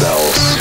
Bells.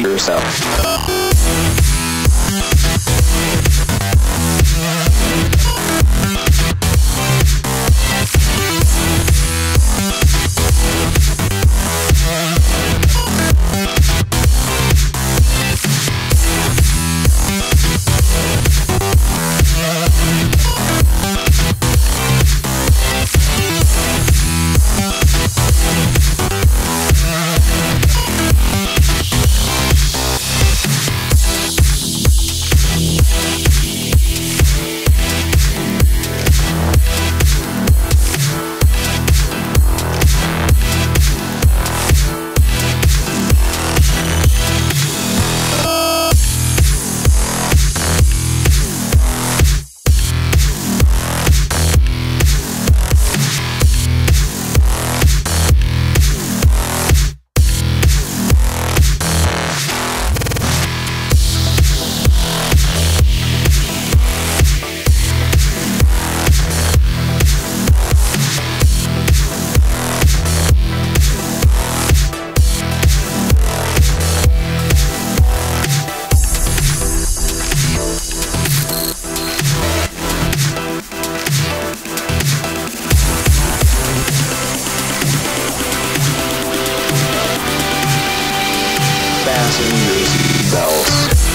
Yourself. Fasten your seatbelts.